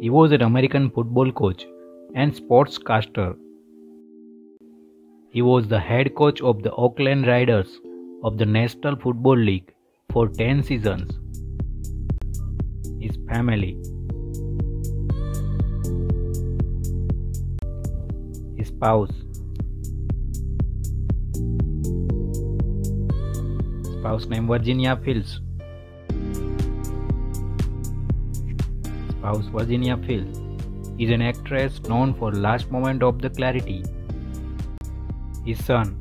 He was an American football coach and sportscaster. He was the head coach of the Oakland Raiders of the National Football League for 10 seasons. His family His spouse Spouse name Virginia Fields Spouse Virginia Fields is an actress known for Last Moment of the Clarity. His son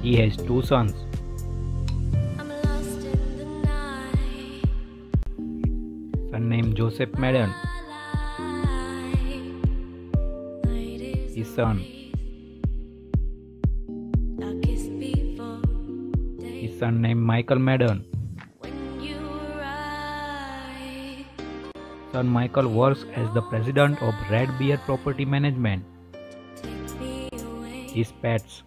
He has two sons. Son named Joseph Madden. His son. His son named Michael Madden. Son Michael works as the president of Red Bear Property Management. His pets.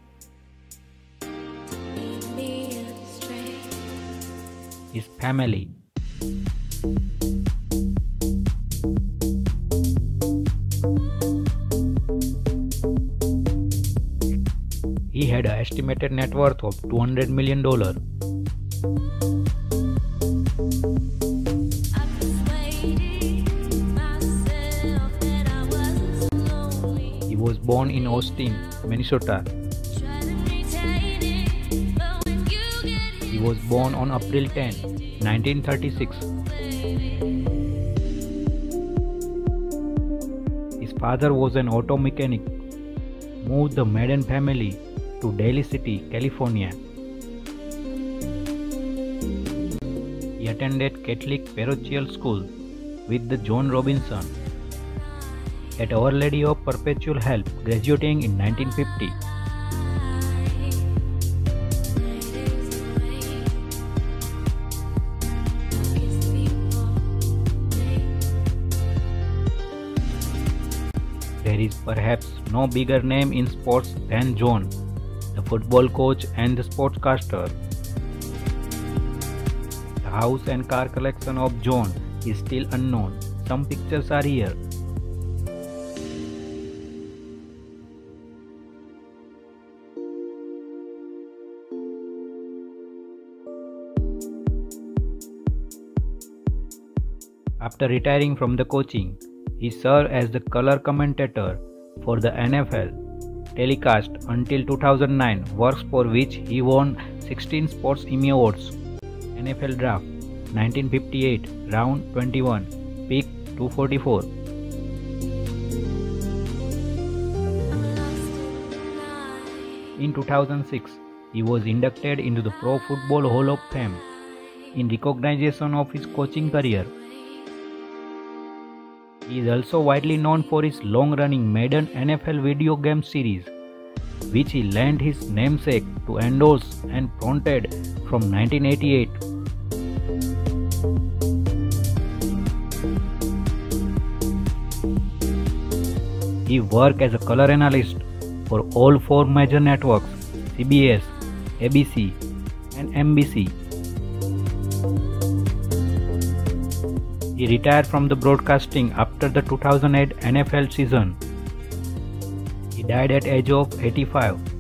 His family. He had an estimated net worth of $200 million. He was born in Austin, Minnesota. He was born on April 10, 1936. His father was an auto mechanic. Moved the Madden family to Daly City, California. He attended Catholic parochial school with the John Robinson at Our Lady of Perpetual Help, graduating in 1950. There is perhaps no bigger name in sports than John, the football coach and the sportscaster. The house and car collection of John is still unknown. Some pictures are here. After retiring from the coaching, he served as the color commentator for the NFL telecast until 2009, works for which he won 16 Sports Emmy Awards. NFL Draft 1958, Round 21, Pick 244. In 2006, he was inducted into the Pro Football Hall of Fame in recognition of his coaching career. He is also widely known for his long-running Madden NFL video game series, which he lent his namesake to endorse and fronted from 1988. He worked as a color analyst for all four major networks CBS, ABC, and NBC. He retired from the broadcasting after the 2008 NFL season. He died at age of 85.